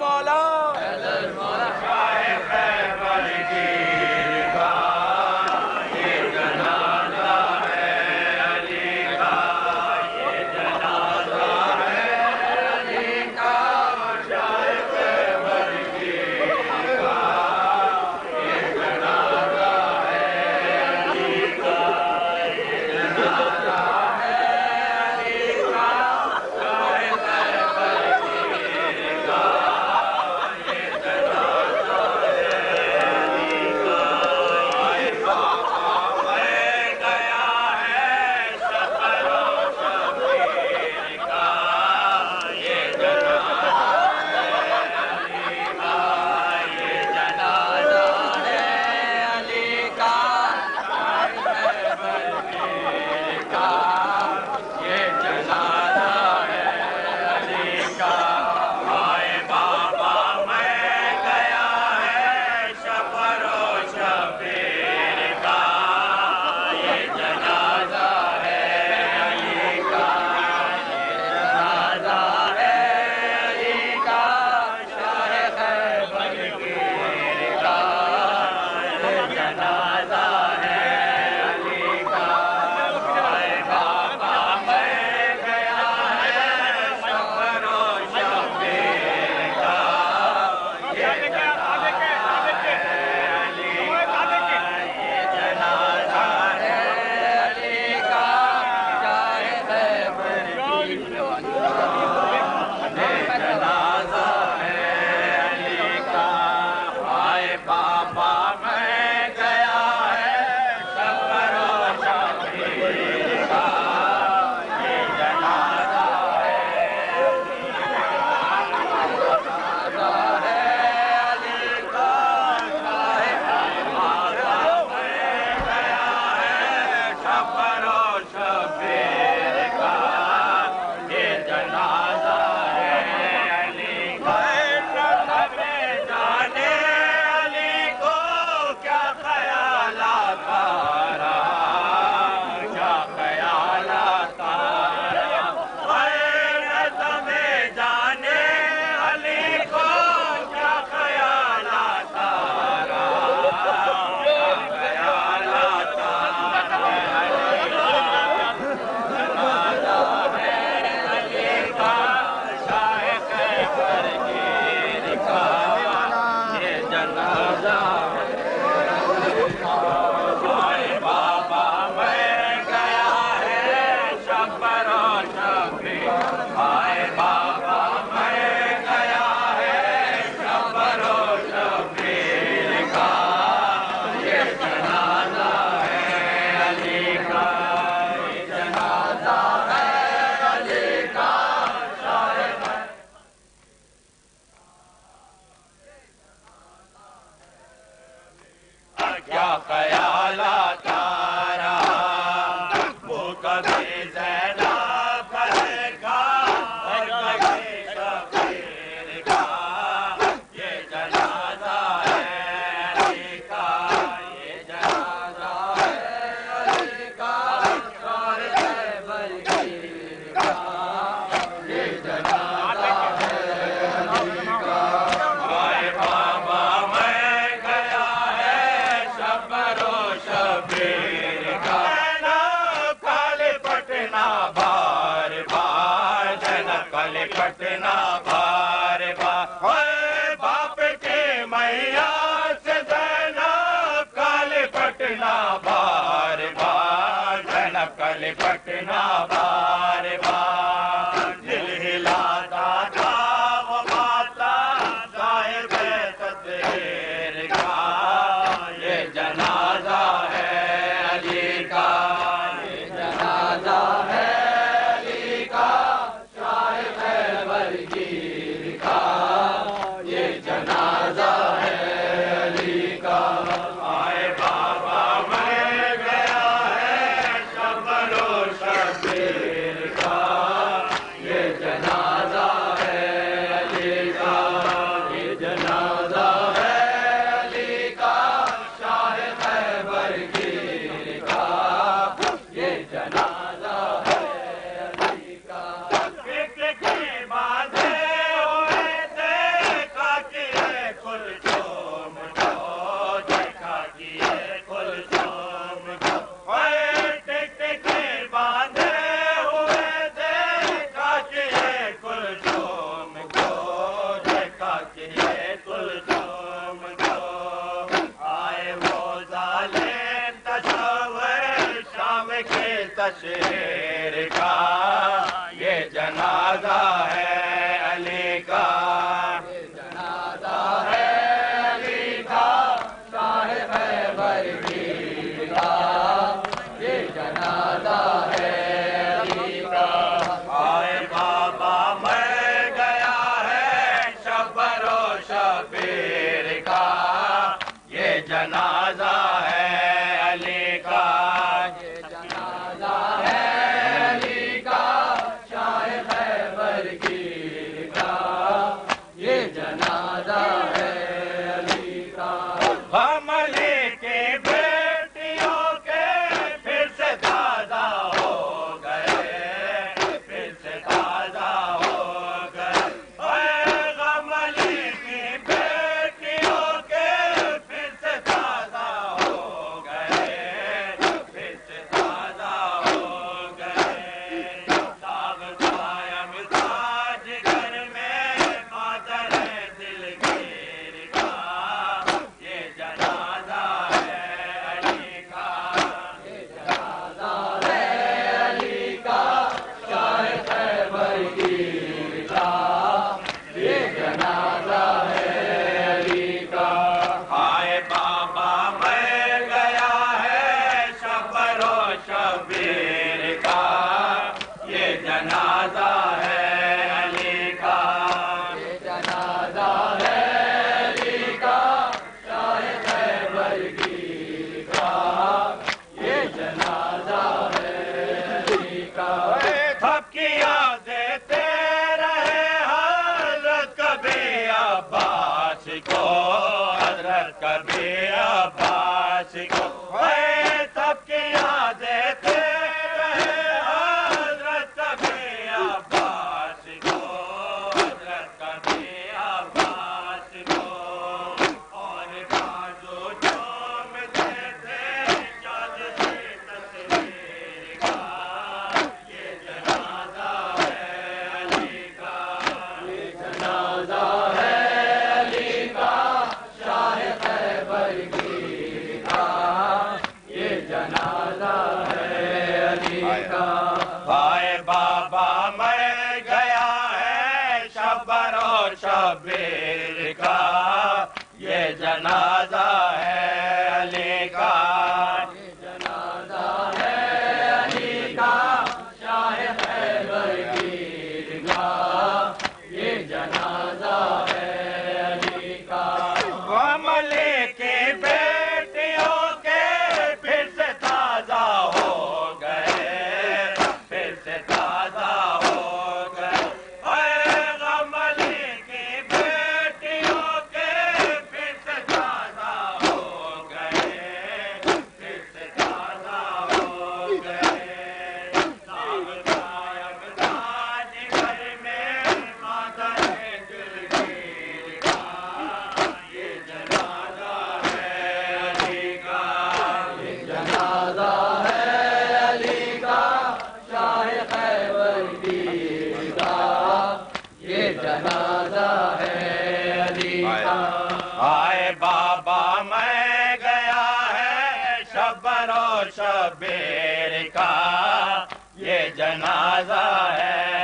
वाला बाबा शेर का ये जनाजा है। जनाजा है अली का। ये है अली ये जनाजा है अली का। थपकी देते रहे कभी अब्बास कभी अब्बास को। थपकी देते है बाबा मैं गया है शबेर का। ये जनाजा है